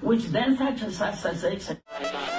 which then such and such, such, such.